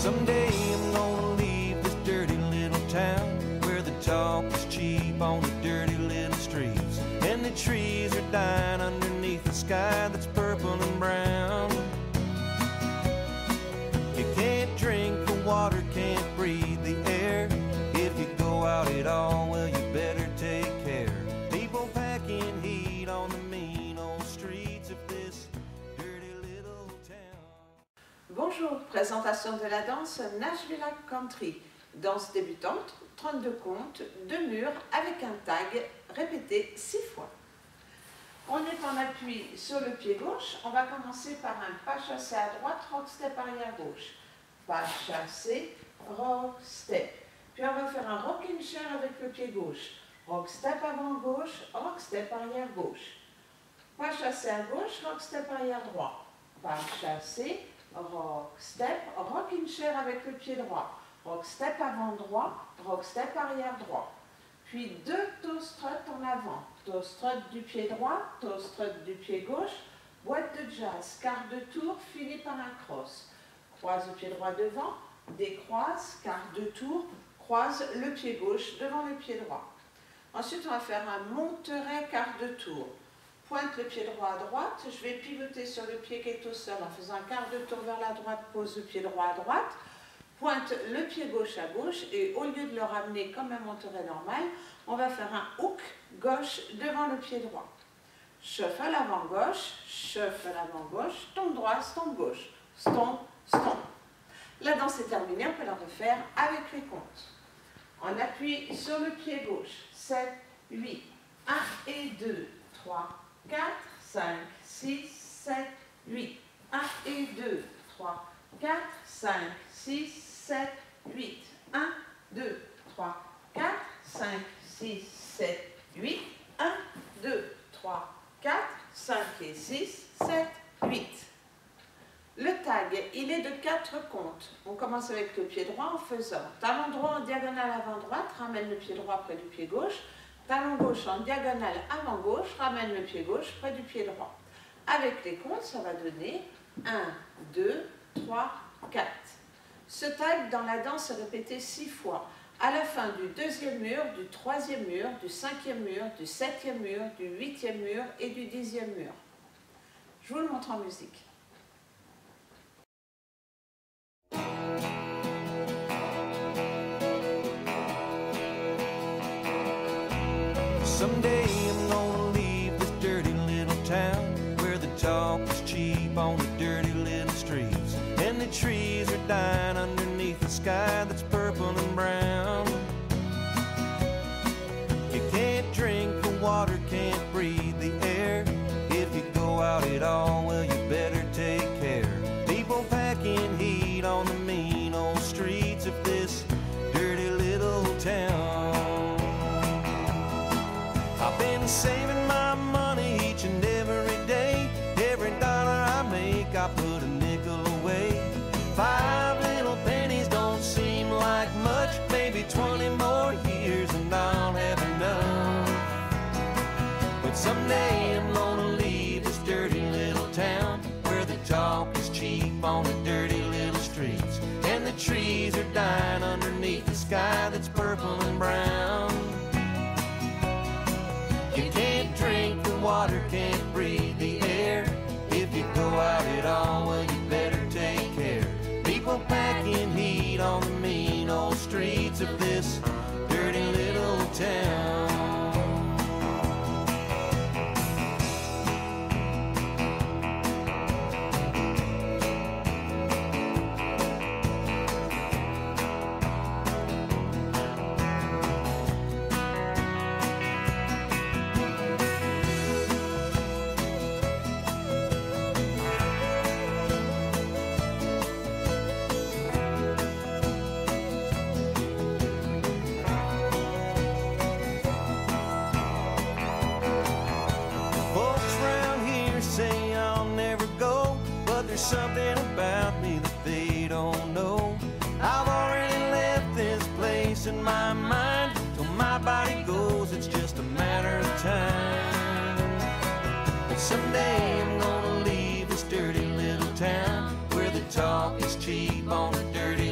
Someday I'm gonna leave this dirty little town where the talk is cheap on the dirty little streets and the trees are dying underneath the sky that's purple and brown. You can't drink the water, Bonjour, présentation de la danse Nashville Country. Danse débutante, 32 comptes, 2 murs avec un tag répété 6 fois. On est en appui sur le pied gauche. On va commencer par un pas chassé à droite, rock step arrière gauche. Pas chassé, rock step. Puis on va faire un rocking chair avec le pied gauche. Rock step avant gauche, rock step arrière gauche. Pas chassé à gauche, rock step arrière droit. Pas chassé, rock step, rocking chair avec le pied droit. Rock step avant droit, rock step arrière droit. Puis deux toe strut en avant. Toe strut du pied droit, toe strut du pied gauche. Boîte de jazz, quart de tour, fini par un cross. Croise le pied droit devant, décroise, quart de tour, croise le pied gauche devant le pied droit. Ensuite, on va faire un monteret quart de tour. Pointe le pied droit à droite, je vais pivoter sur le pied qui est au sol en faisant un quart de tour vers la droite, pose le pied droit à droite, pointe le pied gauche à gauche et au lieu de le ramener comme un monteret normal, on va faire un hook gauche devant le pied droit. Shuffle avant gauche, shuffle avant gauche, tombe droit, stomp gauche, stomp, stomp. La danse est terminée, on peut la refaire avec les comptes. On appuie sur le pied gauche, 7, 8, 1 et 2, 3, 4, 5, 6, 7, 8, 1 et 2, 3, 4, 5, 6, 7, 8, 1, 2, 3, 4, 5, 6, 7, 8, 1, 2, 3, 4, 5 et 6, 7, 8. Le tag, il est de 4 comptes. On commence avec le pied droit en faisant talon droit en diagonale avant droite, ramène le pied droit près du pied gauche, talon gauche en diagonale avant gauche, ramène le pied gauche près du pied droit. Avec les comptes, ça va donner 1, 2, 3, 4. Ce tag dans la danse est répété 6 fois. À la fin du deuxième mur, du troisième mur, du cinquième mur, du septième mur, du huitième mur et du dixième mur. Je vous le montre en musique. Someday I'm gonna leave this dirty little town where the talk is cheap on the dirty little streets and the trees are dying underneath the sky that's purple and brown. Been saving my money each and every day. Every dollar I make, I put a nickel away. Five little pennies don't seem like much. Maybe 20 more years and I'll have enough. But someday I'm gonna leave this dirty little town where the talk is cheap on the dirty little streets. And the trees are dying underneath the sky that's purple and brown. There's something about me that they don't know. I've already left this place in my mind. Till my body goes, it's just a matter of time. But someday I'm gonna leave this dirty little town where the talk is cheap on the dirty